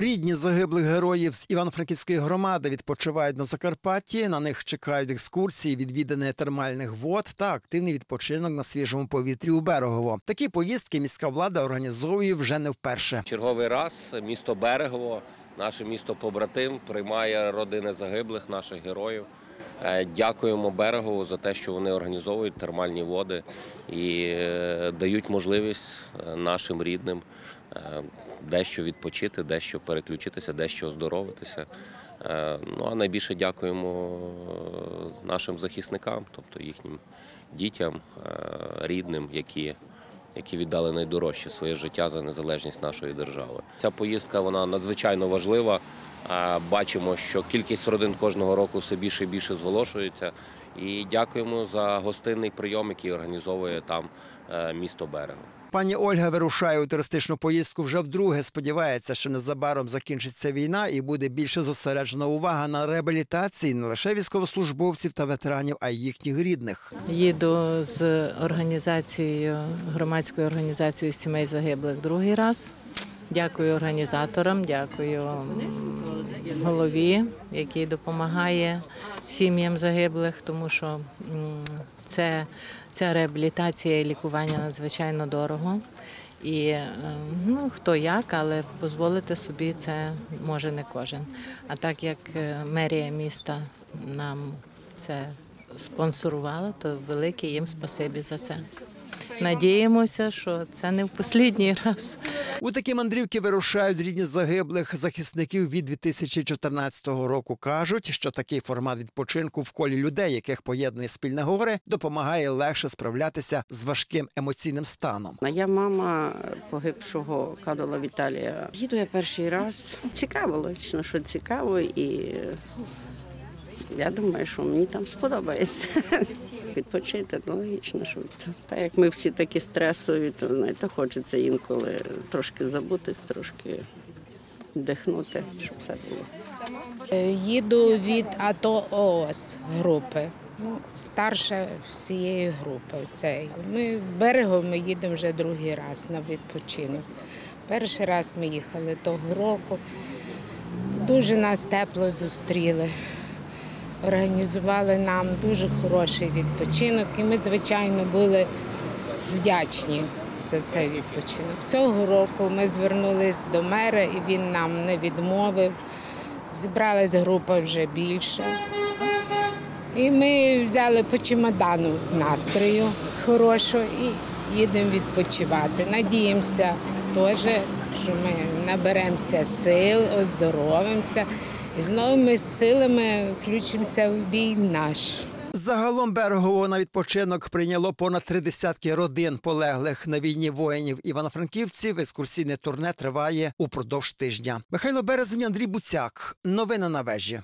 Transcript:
Рідні загиблих героїв з Івано-Франківської громади відпочивають на Закарпатті. На них чекають екскурсії, відвідини термальних вод та активний відпочинок на свіжому повітрі у Берегово. Такі поїздки міська влада організовує вже не вперше. Черговий раз місто Берегово, наше місто побратим, приймає родини загиблих наших героїв. Е, Дякуємо Берегову за те, що вони організовують термальні води і е, дають можливість е, нашим рідним дещо відпочити, дещо переключитися, дещо оздоровитися. Е, Ну а найбільше дякуємо е, нашим захисникам, тобто їхнім дітям, е, рідним, які які віддали найдорожче своє життя за незалежність нашої держави. Ця поїздка вона надзвичайно важлива. А, Бачимо, що кількість родин кожного року все більше і більше зголошується. І дякуємо за гостинний прийом, який організовує там е, місто Берего. Пані Ольга вирушає у туристичну поїздку вже вдруге. Сподівається, що незабаром закінчиться війна і буде більше зосереджена увага на реабілітації не лише військовослужбовців та ветеранів, а й їхніх рідних. Їду з організацією, громадською організацією сімей загиблих другий раз. Дякую організаторам, дякую голові, який допомагає сім'ям загиблих, тому що це, ця реабілітація і лікування надзвичайно дорого. І е, ну, хто як, але дозволити собі це може не кожен. А так як е, мерія міста нам це спонсорувала, то велике їм спасибі за це. Надіємося, що це не в останній раз. У такі мандрівки вирушають рідні загиблих захисників від 2014 року. кажуть, що такий формат відпочинку в колі людей, яких поєднує спільне горе, допомагає легше справлятися з важким емоційним станом. А Я мама погибшого Кадола Віталія. Їду я перший раз. Цікаво, логічно, що цікаво, і я думаю, що мені там сподобається. Відпочити, ну, логічно, що так як ми всі такі стресові, то знаєте, хочеться інколи трошки забутись, трошки вдихнути, щоб все було. Е, Їду від АТО ООС групи. Ну, старша всієї групи. Це ми берегом ми їдемо вже другий раз на відпочинок. Перший раз ми їхали того року. Дуже нас тепло зустріли. Організували нам дуже хороший відпочинок, і ми, звичайно, були вдячні за цей відпочинок. Цього року ми звернулись до мера, і він нам не відмовив. Зібралась група вже більше. І ми взяли по чемодану настрою хорошого і їдемо відпочивати. Надіємося теж, що ми наберемося сил, оздоровимося і з новими силами включимося в бій наш. Загалом берегово на відпочинок прийняло понад три десятки родин полеглих на війні воїнів Івано-Франківців. Екскурсійне турне триває упродовж тижня. Михайло Березень, Андрій Буцяк. Новини на вежі.